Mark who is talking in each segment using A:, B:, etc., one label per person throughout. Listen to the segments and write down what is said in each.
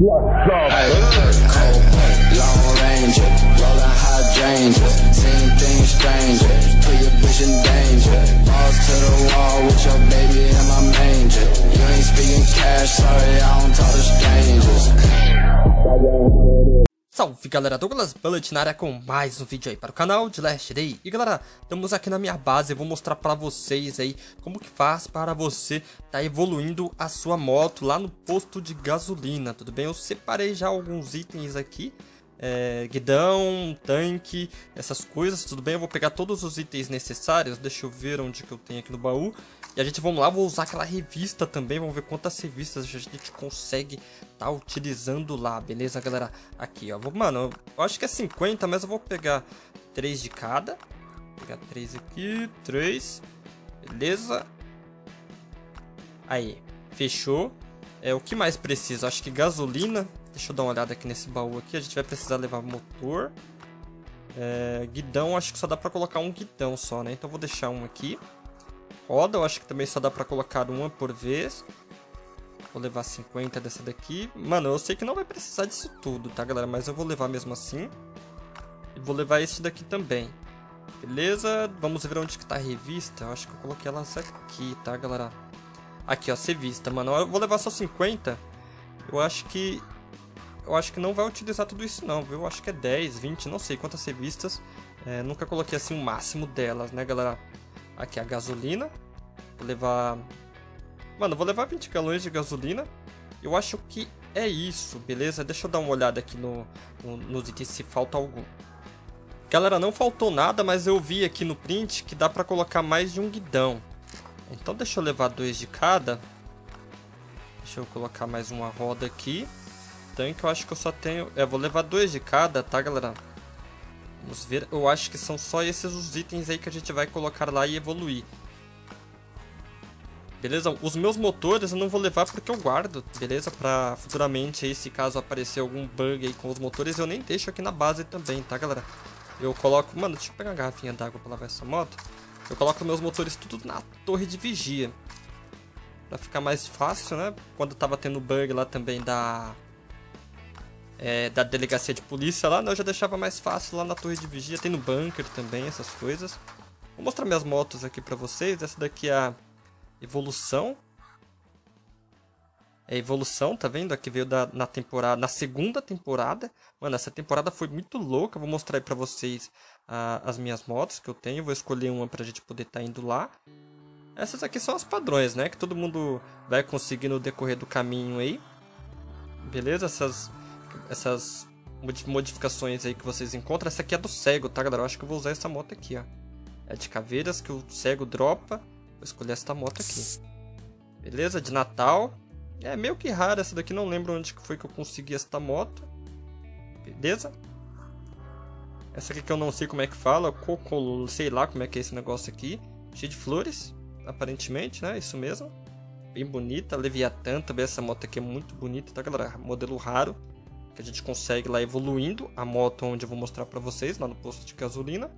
A: Long Ranger, rolling hydrangeas, seeing things stranger. Put your bitch in danger. Balls to the wall with your baby in my manger. You ain't speaking cash, sorry, I don't talk to strangers.
B: Salve galera, Douglas Bullet na área com mais um vídeo aí para o canal de Last Day E galera, estamos aqui na minha base, eu vou mostrar para vocês aí como que faz para você tá evoluindo a sua moto lá no posto de gasolina, tudo bem? Eu separei já alguns itens aqui é, guidão, tanque, essas coisas, tudo bem? Eu vou pegar todos os itens necessários, deixa eu ver onde que eu tenho aqui no baú. E a gente, vamos lá, vou usar aquela revista também, vamos ver quantas revistas a gente consegue tá utilizando lá, beleza, galera? Aqui, ó, vou, mano, eu acho que é 50, mas eu vou pegar 3 de cada. Vou pegar 3 aqui, 3, beleza? Aí, fechou. É, o que mais precisa? Acho que gasolina, Deixa eu dar uma olhada aqui nesse baú aqui. A gente vai precisar levar motor. É, guidão, acho que só dá pra colocar um guidão só, né? Então vou deixar um aqui. Roda, eu acho que também só dá pra colocar uma por vez. Vou levar 50 dessa daqui. Mano, eu sei que não vai precisar disso tudo, tá, galera? Mas eu vou levar mesmo assim. E vou levar esse daqui também. Beleza? Vamos ver onde que tá a revista. Eu acho que eu coloquei elas aqui, tá, galera? Aqui, ó, revista, mano. Eu vou levar só 50. Eu acho que eu acho que não vai utilizar tudo isso não, viu? Eu acho que é 10, 20, não sei quantas revistas. É, nunca coloquei assim o máximo delas, né, galera? Aqui a gasolina. Vou levar... Mano, vou levar 20 galões de gasolina. Eu acho que é isso, beleza? Deixa eu dar uma olhada aqui no, no, nos itens se falta algum. Galera, não faltou nada, mas eu vi aqui no print que dá pra colocar mais de um guidão. Então deixa eu levar dois de cada. Deixa eu colocar mais uma roda aqui tanque eu acho que eu só tenho... É, vou levar dois de cada, tá, galera? Vamos ver. Eu acho que são só esses os itens aí que a gente vai colocar lá e evoluir. Beleza? Os meus motores eu não vou levar porque eu guardo, beleza? Pra futuramente aí, se caso aparecer algum bug aí com os motores, eu nem deixo aqui na base também, tá, galera? Eu coloco... Mano, deixa eu pegar uma garrafinha d'água pra lavar essa moto. Eu coloco meus motores tudo na torre de vigia. Pra ficar mais fácil, né? Quando tava tendo bug lá também da é, da delegacia de polícia lá, né, eu já deixava mais fácil lá na torre de vigia, tem no bunker também, essas coisas. Vou mostrar minhas motos aqui pra vocês, essa daqui é a Evolução. É Evolução, tá vendo? Aqui veio da, na temporada, na segunda temporada. Mano, essa temporada foi muito louca, vou mostrar aí pra vocês uh, as minhas motos que eu tenho. Vou escolher uma pra gente poder estar tá indo lá. Essas aqui são as padrões, né? Que todo mundo vai conseguir no decorrer do caminho aí. Beleza? Essas essas modificações aí que vocês encontram. Essa aqui é do cego, tá, galera? Eu acho que eu vou usar essa moto aqui, ó. É de caveiras que o cego dropa. Vou escolher essa moto aqui. Beleza? De Natal. É meio que rara essa daqui, não lembro onde foi que eu consegui essa moto. Beleza? Essa aqui que eu não sei como é que fala, coco, sei lá como é que é esse negócio aqui. Cheio de flores, aparentemente, né? Isso mesmo. Bem bonita, Leviathan também, essa moto aqui é muito bonita, tá galera? Modelo raro que a gente consegue lá evoluindo a moto onde eu vou mostrar para vocês lá no posto de gasolina.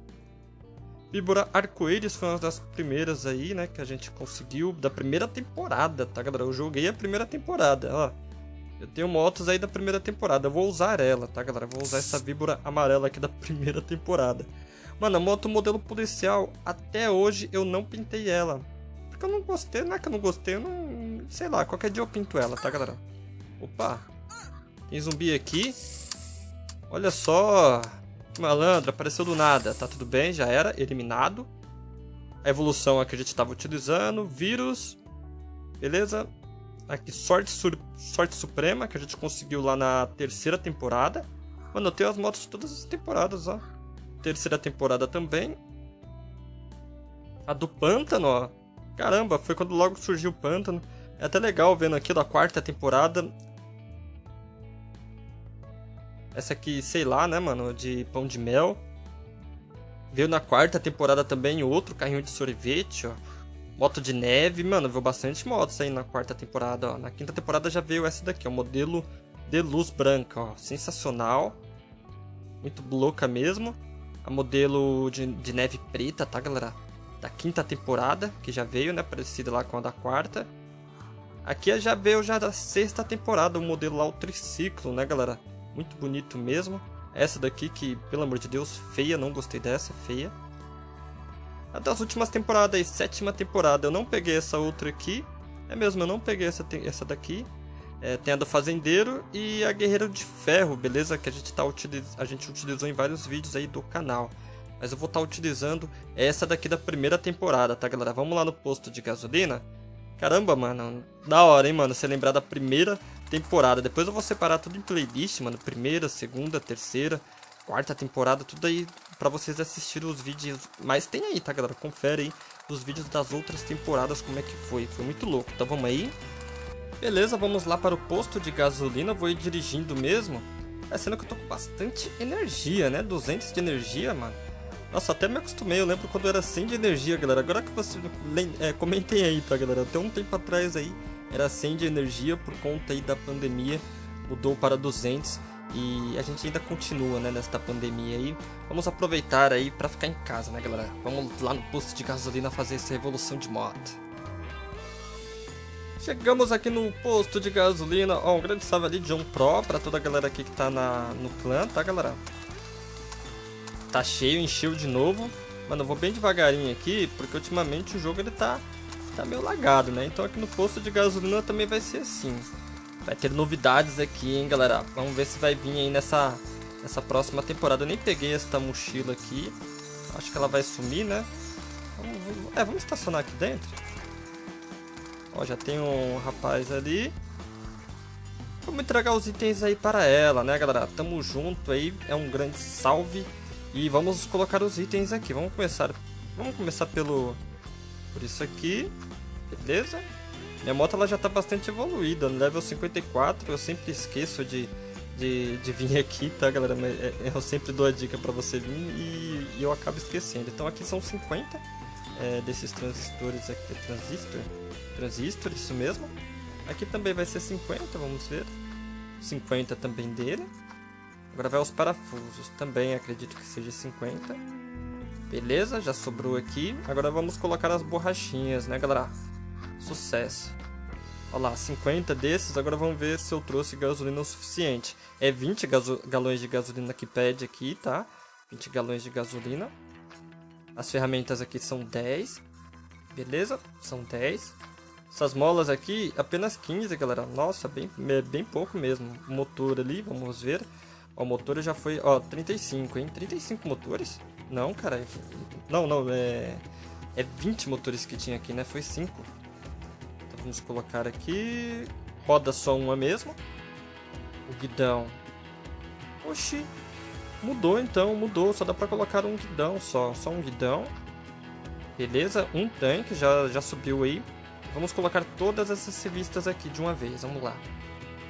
B: Víbora Arco-Íris foi uma das primeiras aí, né, que a gente conseguiu da primeira temporada, tá, galera? Eu joguei a primeira temporada, ó. Eu tenho motos aí da primeira temporada, eu vou usar ela, tá, galera? Eu vou usar essa víbora amarela aqui da primeira temporada. Mano, a moto modelo policial, até hoje eu não pintei ela. Porque eu não gostei, não é que eu não gostei, eu não... Sei lá, qualquer dia eu pinto ela, tá, galera? Opa, tem zumbi aqui. Olha só. Malandro, apareceu do nada. Tá tudo bem, já era. Eliminado. A evolução que a gente estava utilizando. Vírus. Beleza. Aqui, sorte, sorte suprema, que a gente conseguiu lá na terceira temporada. Mano, eu tenho as motos de todas as temporadas, ó. Terceira temporada também. A do pântano, ó. Caramba, foi quando logo surgiu o pântano. É até legal vendo aqui da quarta temporada essa aqui, sei lá, né, mano, de pão de mel. Veio na quarta temporada também outro carrinho de sorvete, ó. Moto de neve, mano, veio bastante motos aí na quarta temporada, ó. Na quinta temporada já veio essa daqui, ó, modelo de luz branca, ó. Sensacional. Muito louca mesmo. A modelo de, de neve preta, tá, galera? Da quinta temporada, que já veio, né, parecida lá com a da quarta. Aqui já veio já da sexta temporada o modelo lá, o triciclo, né, galera? Muito bonito mesmo. Essa daqui que, pelo amor de Deus, feia, não gostei dessa, feia. A das últimas temporadas aí, sétima temporada, eu não peguei essa outra aqui. É mesmo, eu não peguei essa, essa daqui. É, tem a do Fazendeiro e a Guerreiro de Ferro, beleza? Que a gente, tá utiliz... a gente utilizou em vários vídeos aí do canal. Mas eu vou estar tá utilizando essa daqui da primeira temporada, tá galera? Vamos lá no posto de gasolina. Caramba, mano, da hora, hein, mano, você lembrar da primeira temporada. Depois eu vou separar tudo em playlist, mano. Primeira, segunda, terceira, quarta temporada, tudo aí pra vocês assistirem os vídeos. Mas tem aí, tá, galera? Confere aí os vídeos das outras temporadas, como é que foi. Foi muito louco. Então vamos aí. Beleza, vamos lá para o posto de gasolina. Vou ir dirigindo mesmo. É sendo que eu tô com bastante energia, né? 200 de energia, mano. Nossa, até me acostumei. Eu lembro quando era 100 de energia, galera. Agora que você... É, comentem aí, tá, galera? Até um tempo atrás aí era 100 de energia por conta aí da pandemia. Mudou para 200 e a gente ainda continua, né, nesta pandemia aí. Vamos aproveitar aí para ficar em casa, né, galera? Vamos lá no posto de gasolina fazer essa revolução de moto. Chegamos aqui no posto de gasolina. Ó, um grande salve ali, John Pro, para toda a galera aqui que tá na, no clã, tá, galera? tá cheio, encheu de novo. Mano, eu vou bem devagarinho aqui, porque ultimamente o jogo ele tá, tá meio lagado, né? Então aqui no posto de gasolina também vai ser assim. Vai ter novidades aqui, hein, galera? Vamos ver se vai vir aí nessa, nessa próxima temporada. Eu nem peguei essa mochila aqui. Acho que ela vai sumir, né? Vamos, é, vamos estacionar aqui dentro. Ó, já tem um rapaz ali. Vamos entregar os itens aí para ela, né, galera? Tamo junto aí. É um grande salve. E vamos colocar os itens aqui. Vamos começar, vamos começar pelo por isso aqui. Beleza? Minha moto ela já está bastante evoluída, no level 54. Eu sempre esqueço de, de, de vir aqui, tá, galera? É, eu sempre dou a dica para você vir e, e, eu acabo esquecendo. Então aqui são 50 é, desses transistores aqui. Transistor? Transistor, isso mesmo. Aqui também vai ser 50, vamos ver. 50 também dele. Agora vai os parafusos. Também acredito que seja 50. Beleza, já sobrou aqui. Agora vamos colocar as borrachinhas, né, galera? Sucesso. Olha lá, 50 desses. Agora vamos ver se eu trouxe gasolina o suficiente. É 20 galões de gasolina que pede aqui, tá? 20 galões de gasolina. As ferramentas aqui são 10. Beleza? São 10. Essas molas aqui, apenas 15, galera. Nossa, bem, é bem pouco mesmo. O motor ali, vamos ver. Ó, o motor já foi, ó, 35, hein? 35 motores? Não, cara. Não, não, é... É 20 motores que tinha aqui, né? Foi 5. Então vamos colocar aqui... Roda só uma mesmo. O guidão. Oxi. Mudou então, mudou. Só dá pra colocar um guidão só. Só um guidão. Beleza, um tanque já, já subiu aí. Vamos colocar todas essas revistas aqui de uma vez. Vamos lá.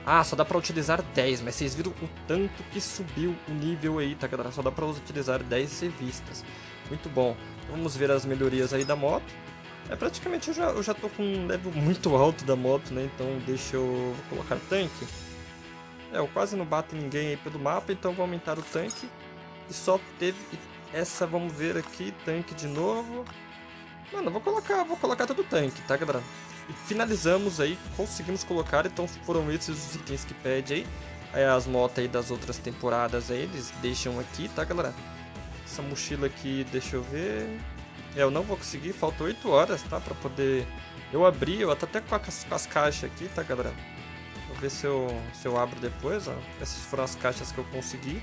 B: Ah, só dá pra utilizar 10, mas vocês viram o tanto que subiu o nível aí, tá galera? Só dá pra utilizar 10 revistas. Muito bom. Vamos ver as melhorias aí da moto. É, praticamente eu já, eu já tô com um level muito alto da moto, né? Então deixa eu colocar tanque. É, eu quase não bato ninguém aí pelo mapa, então vou aumentar o tanque. E só teve essa, vamos ver aqui, tanque de novo. Mano, vou colocar, vou colocar todo o tanque, tá galera? E finalizamos aí, conseguimos colocar, então foram esses os itens que pede aí. Aí as motos aí das outras temporadas aí, eles deixam aqui, tá galera? Essa mochila aqui, deixa eu ver... É, eu não vou conseguir, faltam 8 horas, tá? Pra poder... Eu abri, eu até com as, com as caixas aqui, tá galera? Vou ver se eu, se eu abro depois, ó. Essas foram as caixas que eu consegui.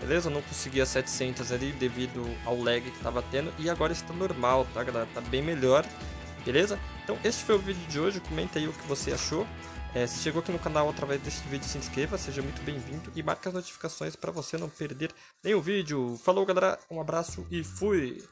B: Beleza? Eu não consegui as 700 ali devido ao lag que tava tendo. E agora está normal, tá galera? Tá bem melhor beleza? Então este foi o vídeo de hoje, comenta aí o que você achou. É, se chegou aqui no canal através deste vídeo, se inscreva, seja muito bem-vindo e marque as notificações para você não perder nenhum vídeo. Falou galera, um abraço e fui!